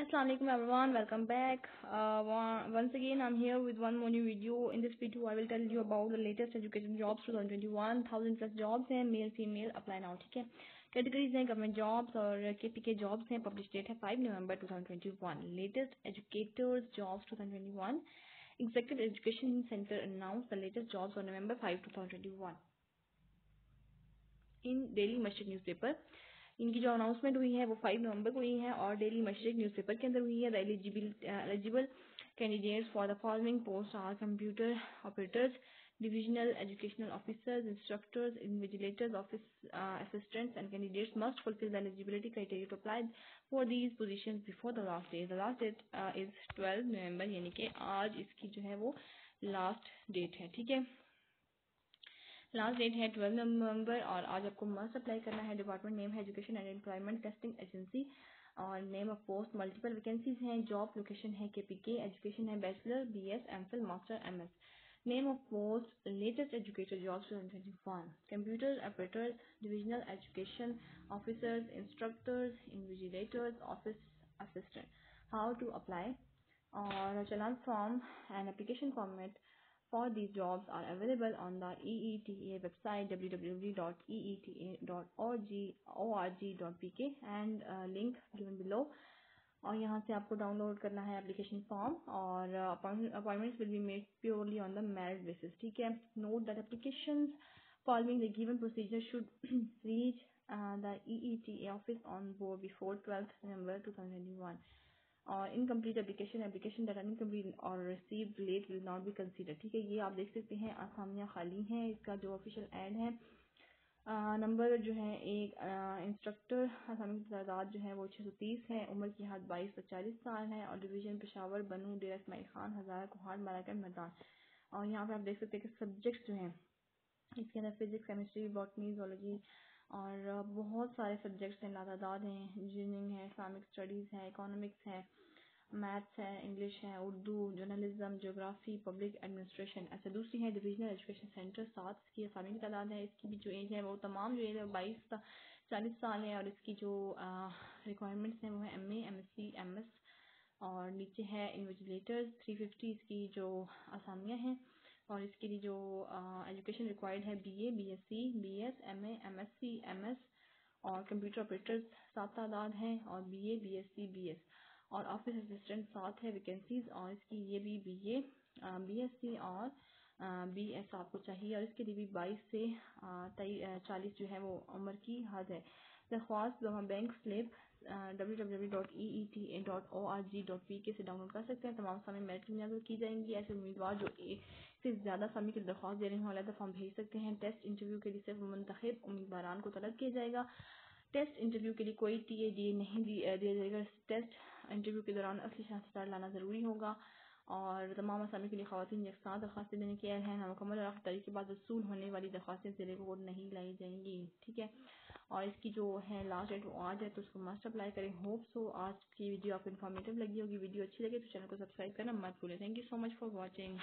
Assalamualaikum everyone, welcome back. Uh, once again, I'm here with one more new video. In this video, I will tell you about the latest education jobs 2021. Thousand plus jobs हैं, male female apply now, ठीक है? Categories हैं government jobs और KPK jobs हैं. Published date है 5 November 2021. Latest educators jobs 2021. Executive Education Center announced the latest jobs on November 5, 2021. In Daily Mashriq newspaper. इनकी जो announcement हुई है, वो फाइव नवंबर को हुई है और डेली मशरक न्यूज़पेपर के अंदर हुई है। Eligible eligible candidates for the following post are computer operators divisional educational officers instructor invigilators office assistants and candidates must fulfil the eligibility criteria to apply for these position before the last date the last date is twelve November यानी कि आज इसकी जो है वो last date है, ठीक है? लास्ट डेट है ट्वेल्व नवंबर और आज आपको मस्ट अप्लाई करना है। डिपार्टमेंट नेम है education and employment testing agency और name of post multiple vacancies हैं। जॉब लोकेशन है के पी के एजुकेशन है bachelor B S M Phil master M S name of post latest educator jobs twenty one computer operators divisional education officers instructors invigilators office assistant how to apply और challan form and application format for these jobs are available on the EETA website www.eeta.org.pk and uh, link given below. और यहाँ से आपको download करना है application form और appointments will be made purely on the merit basis ठीक है? Note that application following the given procedure should reach the EETA office on board before 12th November 2021 और incomplete application application data incomplete और receive late will not be consider ठीक है, ये आप देख सकते हैं आसामियाँ खाली हैं, इसका जो ऑफिशियल एड है नंबर जो है एक इंस्ट्रक्टर आसामी की तादाद जो है वो छः सौ तीस है, उम्र की हद बाईस से चालीस साल है और डिवीज़न पेशावर बनू डेरा इसमाइल खान, हज़ार कोहाट माराकड़ मैदान। और यहाँ पे आप देख सकते हैं कि सब्जेक्ट्स जो हैं, इसके अंदर फिजिक्स केमिस्ट्री बॉटनी जोलॉजी और बहुत सारे सब्जेक्ट्स हैं लादादाद हैं इंजीनियरिंग है इस्लामिक स्टडीज़ है इकोनॉमिक्स है मैथ्स है इंग्लिश है, Urdu journalism geography public administration अच्छा दूसरी है डिविजनल एजुकेशन सेंटर सात इसकी असामी की तादाद है, इसकी भी जो एज है, वो तमाम जो एज है बाईस चालीस साल है, और इसकी जो रिक्वायरमेंट्स हैं, वो है M M S C M S और नीचे है इन्विजिलेटर्स थ्री फिफ्टी इसकी जो असामियाँ हैं। और इसके लिए जो एजुकेशन रिक्वायर्ड है B A B S C B S M A M S C M S और कंप्यूटर ऑपरेटर्स सात तादाद हैं और B A B S C B S और ऑफ़िस असिस्टेंट सात है वैकेंसीज और इसकी ये भी B A B S C और बी एस आपको चाहिए और इसके लिए भी बाईस से चालीस जो है वो उम्र की हद है। A O R G dot P K से डाउनलोड कर सकते हैं। तमाम समय मेरिट की बुनियाद की जाएँगी। ऐसे उम्मीदवार जो एक से ज़्यादा समय की दरख्वास्त दे रहे हैं वाला फॉर्म भेज सकते हैं। टेस्ट इंटरव्यू के लिए सिर्फ़ मंतखब उम्मीदवार को तलब किया जाएगा। टेस्ट इंटरव्यू के लिए कोई टी ए डी नहीं दिया जाएगा। टेस्ट इंटरव्यू के दौरान असली शनाख्त लाना ज़रूरी होगा। और तमाम असामी के लिए खातन यकसा दरख्वास्तें देने की है। मुकम्मल और तारीख के बाद वसूल होने वाली दरख्वास्तें ज़िले को नहीं लाई जाएँगी, ठीक है? और इसकी जो है लास्ट डेट वो आज है तो उसको मस्ट अप्लाई करें। होप सो आज की वीडियो आपको इन्फॉर्मेटिव लगी होगी। वीडियो अच्छी लगे तो चैनल को सब्सक्राइब करना मत भूलें। Thank you so much for watching